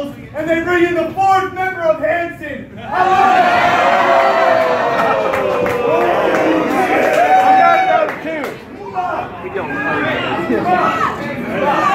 Cancels, and they bring in the fourth member of Hanson. I got another All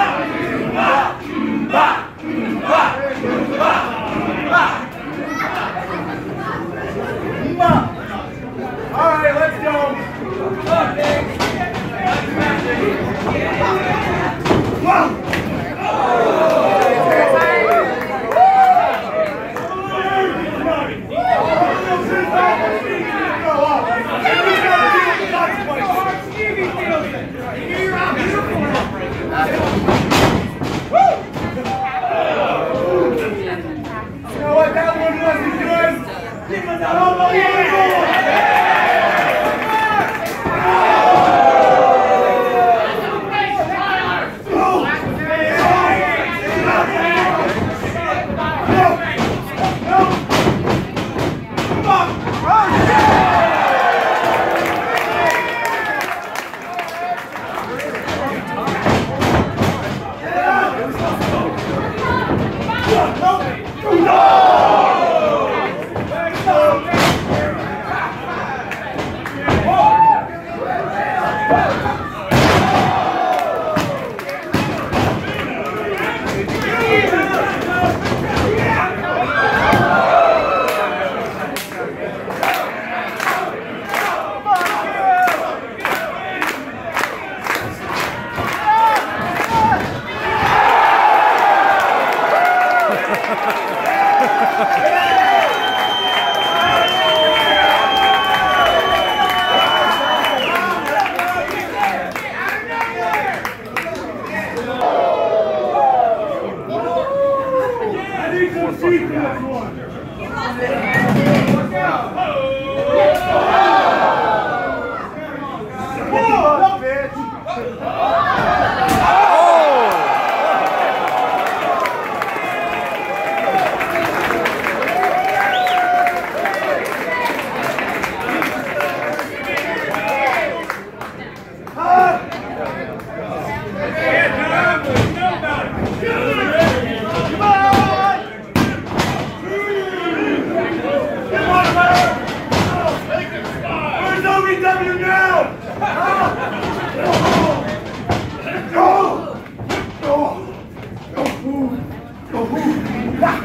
Where's OVW now?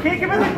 Kick him in the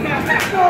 ¡México!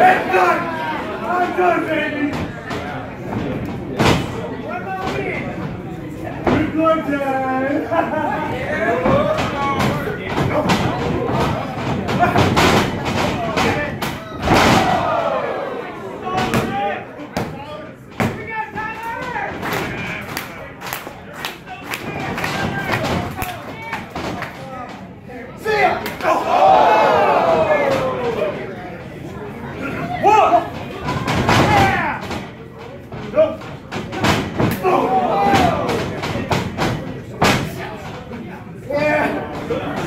I'm done, baby. Good luck,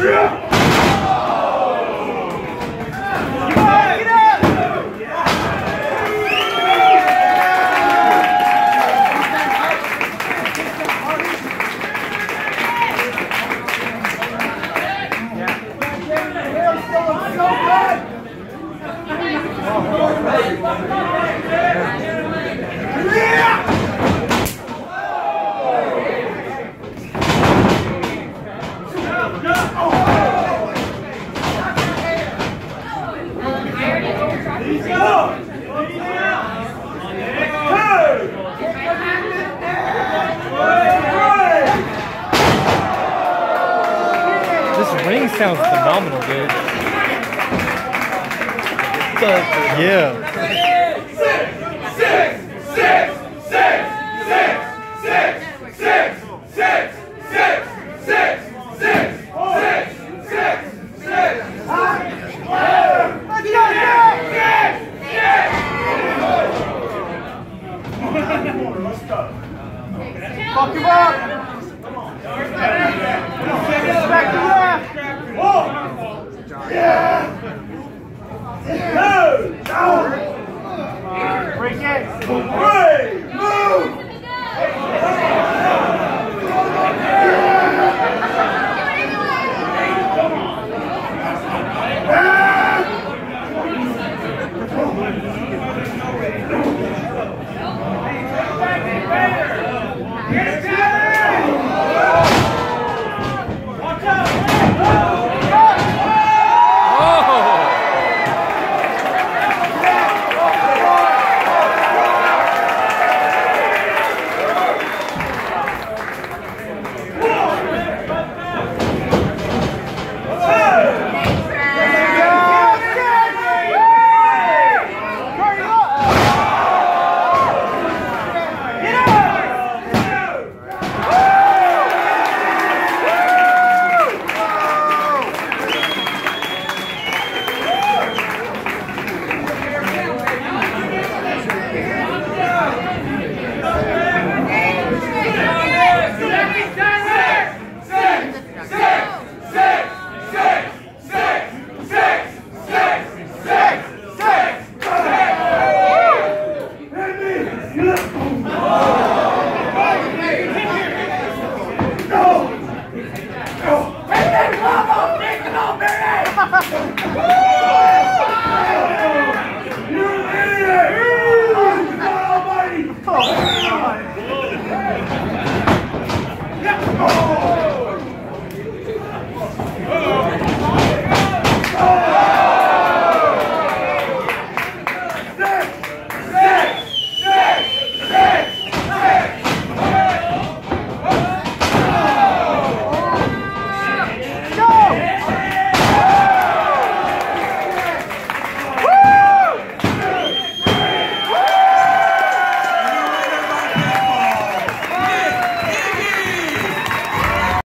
This ring sounds phenomenal, dude. Yeah.